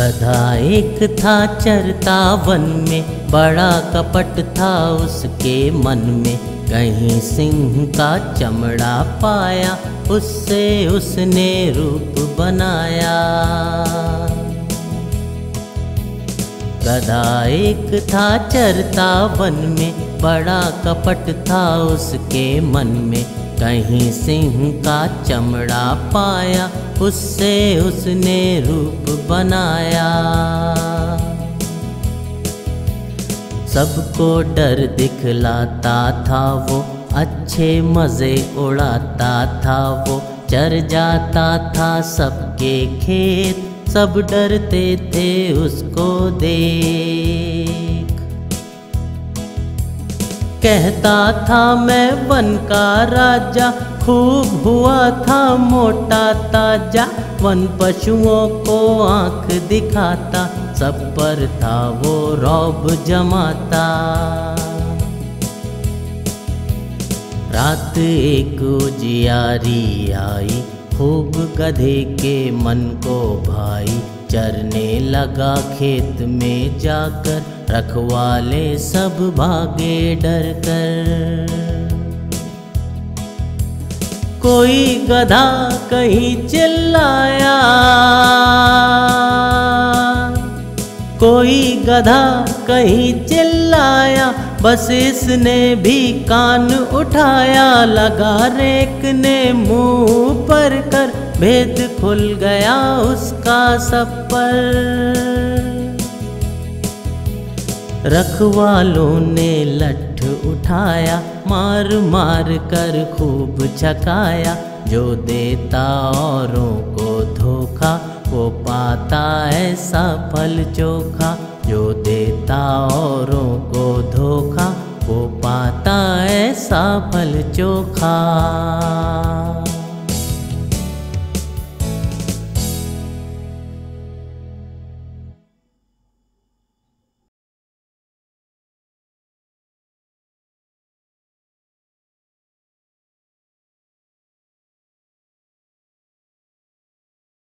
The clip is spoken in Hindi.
गधा एक था चरता वन में, बड़ा कपट था उसके मन में। कहीं सिंह का चमड़ा पाया, उससे उसने रूप बनाया। गधा एक था चरता वन में, बड़ा कपट था उसके मन में। कहीं सिंह का चमड़ा पाया, उससे उसने रूप बनाया। सबको डर दिखलाता था, वो अच्छे मज़े उड़ाता था, वो चर जाता था सबके खेत। सब डरते थे उसको देख। कहता था, मैं वन का राजा, खूब हुआ था मोटा ताज़ा, वन पशुओं को आँख दिखाता, सब पर था वो रौब जमाता। रात एक जियारी आई, खूब गधे के मन को भाई, चरने लगा खेत में जाकर रखवाले सब भागे डर कर। कोई गधा कहीं चिल्लाया। कोई गधा कहीं चिल्लाया, बस इसने भी कान उठाया। लगा रेक ने मुँह पर कर, भेद खुल गया उसका सब पर। रखवालों ने लठ उठाया, मार मार कर खूब छकाया। जो देता औरों को धोखा, वो पाता ऐसा फल चोखा। जो देता औरों को धोखा, वो पाता ऐसा फल चोखा।